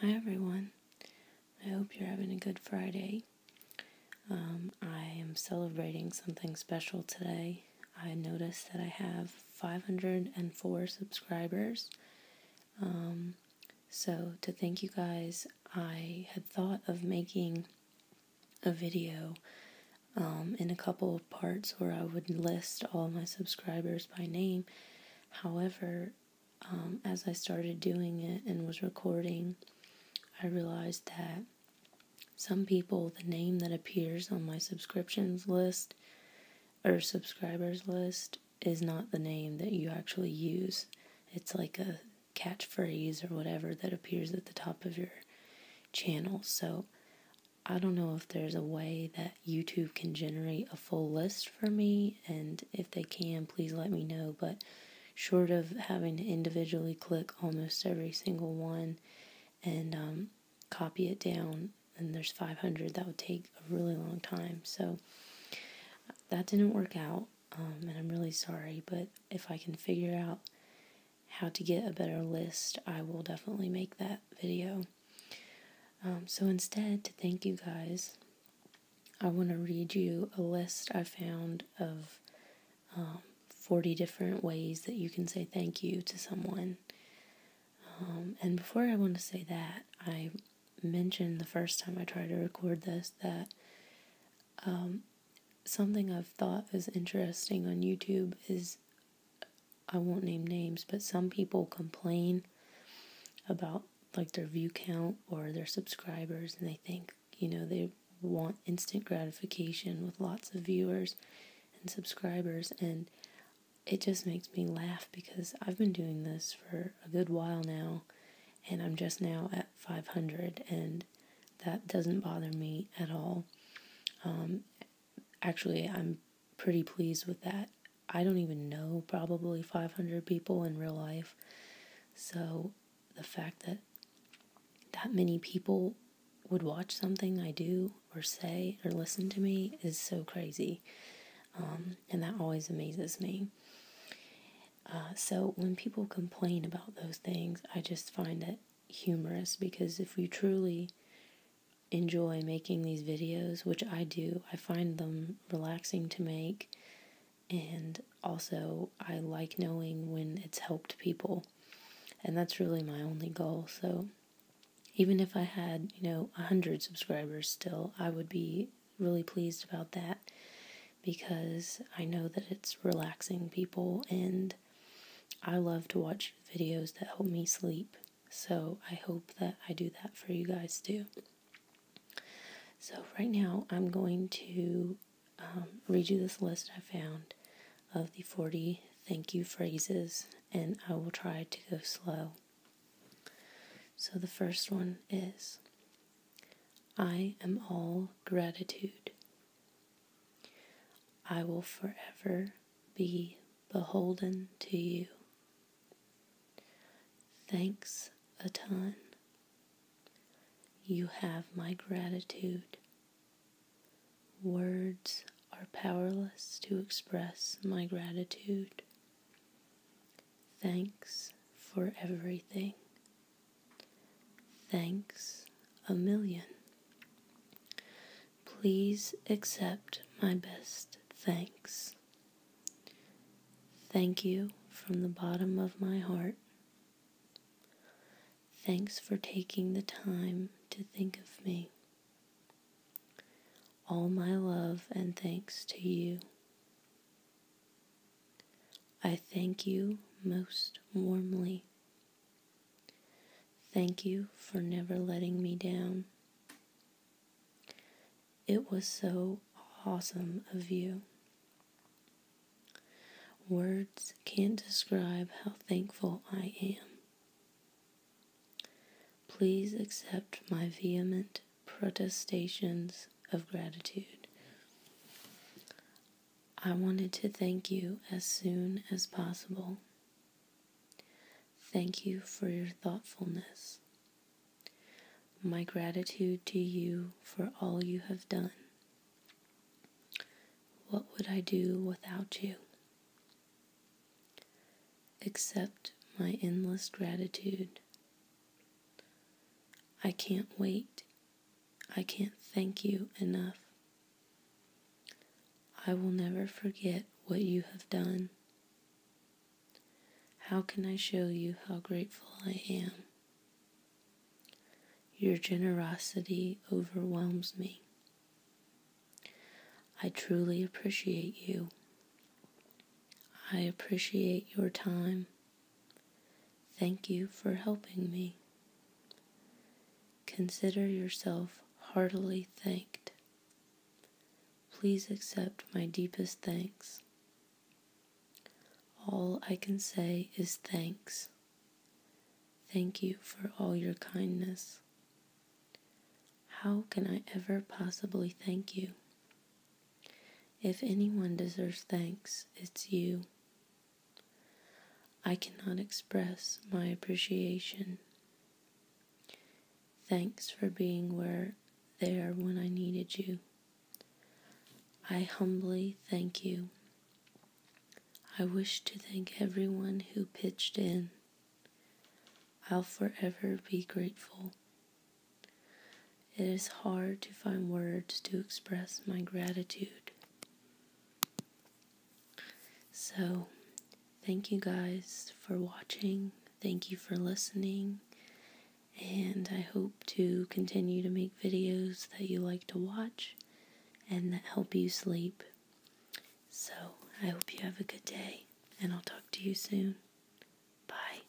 Hi everyone. I hope you're having a good Friday. Um, I am celebrating something special today. I noticed that I have 504 subscribers. Um, so, to thank you guys, I had thought of making a video um, in a couple of parts where I would list all my subscribers by name. However, um, as I started doing it and was recording, I realized that some people, the name that appears on my subscriptions list or subscribers list is not the name that you actually use. It's like a catchphrase or whatever that appears at the top of your channel. So I don't know if there's a way that YouTube can generate a full list for me, and if they can, please let me know. But short of having to individually click almost every single one and um, copy it down, and there's 500, that would take a really long time. So that didn't work out, um, and I'm really sorry. But if I can figure out how to get a better list, I will definitely make that video. Um, so instead, to thank you guys, I want to read you a list I found of um, 40 different ways that you can say thank you to someone. And before I want to say that, I mentioned the first time I tried to record this that um, something I've thought is interesting on YouTube is I won't name names, but some people complain about like their view count or their subscribers and they think, you know, they want instant gratification with lots of viewers and subscribers and it just makes me laugh because I've been doing this for a good while now and I'm just now at 500 and that doesn't bother me at all. Um, actually, I'm pretty pleased with that. I don't even know probably 500 people in real life. So the fact that that many people would watch something I do or say or listen to me is so crazy. Um, and that always amazes me. Uh, so when people complain about those things, I just find it humorous because if you truly enjoy making these videos, which I do, I find them relaxing to make, and also I like knowing when it's helped people, and that's really my only goal. So even if I had, you know, a hundred subscribers still, I would be really pleased about that because I know that it's relaxing people and I love to watch videos that help me sleep. So I hope that I do that for you guys too. So right now I'm going to um, read you this list I found of the 40 thank you phrases and I will try to go slow. So the first one is I am all gratitude. I will forever be beholden to you. Thanks a ton. You have my gratitude. Words are powerless to express my gratitude. Thanks for everything. Thanks a million. Please accept my best thanks. Thank you from the bottom of my heart. Thanks for taking the time to think of me. All my love and thanks to you. I thank you most warmly. Thank you for never letting me down. It was so awesome of you. Words can't describe how thankful I am. Please accept my vehement protestations of gratitude. I wanted to thank you as soon as possible. Thank you for your thoughtfulness. My gratitude to you for all you have done. What would I do without you? Accept my endless gratitude I can't wait. I can't thank you enough. I will never forget what you have done. How can I show you how grateful I am? Your generosity overwhelms me. I truly appreciate you. I appreciate your time. Thank you for helping me. Consider yourself heartily thanked. Please accept my deepest thanks. All I can say is thanks. Thank you for all your kindness. How can I ever possibly thank you? If anyone deserves thanks, it's you. I cannot express my appreciation. Thanks for being where there when I needed you. I humbly thank you. I wish to thank everyone who pitched in. I'll forever be grateful. It is hard to find words to express my gratitude. So, thank you guys for watching. Thank you for listening. And I hope to continue to make videos that you like to watch and that help you sleep. So, I hope you have a good day, and I'll talk to you soon. Bye.